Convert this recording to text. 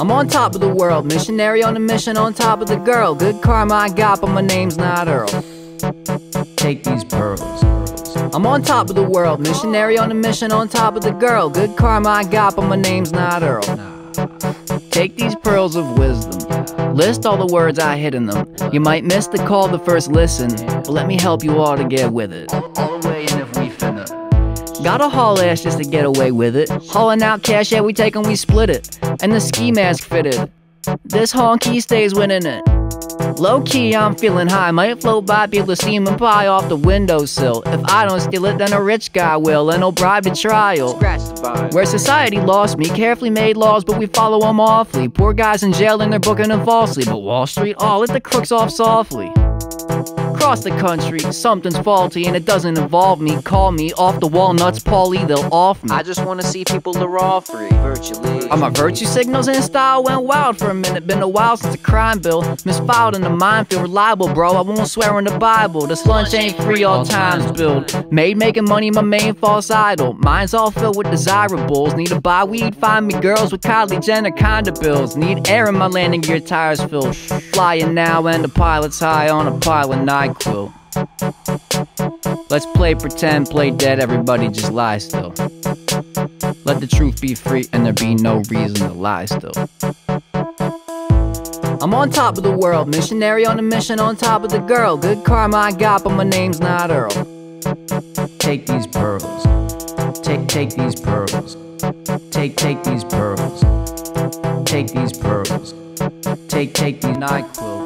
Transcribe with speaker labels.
Speaker 1: I'm on top of the world, missionary on a mission on top of the girl. Good karma I got, but my name's not Earl.
Speaker 2: Take these pearls.
Speaker 1: I'm on top of the world, missionary on a mission on top of the girl. Good karma I got, but my name's not Earl. Take these pearls of wisdom. List all the words I hid in them. You might miss the call the first listen, but let me help you all to get with it. Gotta haul ass just to get away with it. Hauling out cash, yeah, we take and we split it. And the ski mask fitted. This honky stays winning it. Low key, I'm feeling high. Might float by, be able to see him and pie off the windowsill. If I don't steal it, then a rich guy will, and he'll bribe the trial.
Speaker 2: Scratch the vibe.
Speaker 1: Where society lost me, carefully made laws, but we follow them awfully. Poor guys in jail and they're booking them falsely. But Wall Street, oh, let the crooks off softly. Across the country, something's faulty and it doesn't involve me. Call me off the walnuts, Paulie, they'll off me.
Speaker 2: I just wanna see people are all free, virtually.
Speaker 1: All my virtue signals and style went wild for a minute. Been a while since a crime bill. Misfiled in the minefield, reliable, bro. I won't swear in the Bible. This lunch ain't free, all times billed. Made making money my main false idol. Mine's all filled with desirables. Need to buy weed, find me girls with Kylie Jenner kinda bills. Need air in my landing gear, tires filled. Flying now and the pilot's high on a NyQuil. Let's play pretend, play dead, everybody just lie still. Let the truth be free and there be no reason to lie still. I'm on top of the world, missionary on a mission on top of the girl. Good karma I got, but my name's not Earl.
Speaker 2: Take these pearls. Take take these pearls. Take take these pearls. Take these pearls. Take take these
Speaker 1: NyQuil.